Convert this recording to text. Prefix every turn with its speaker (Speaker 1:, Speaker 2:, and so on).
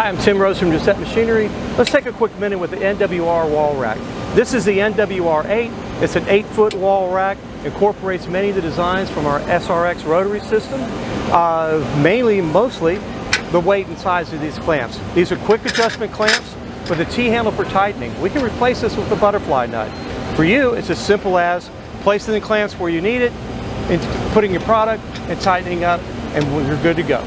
Speaker 1: Hi, I'm Tim Rose from Doucet Machinery. Let's take a quick minute with the NWR wall rack. This is the NWR 8. It's an 8-foot wall rack. Incorporates many of the designs from our SRX rotary system. Uh, mainly, mostly, the weight and size of these clamps. These are quick adjustment clamps with a T-handle for tightening. We can replace this with a butterfly nut. For you, it's as simple as placing the clamps where you need it, and putting your product and tightening up, and you're good to go.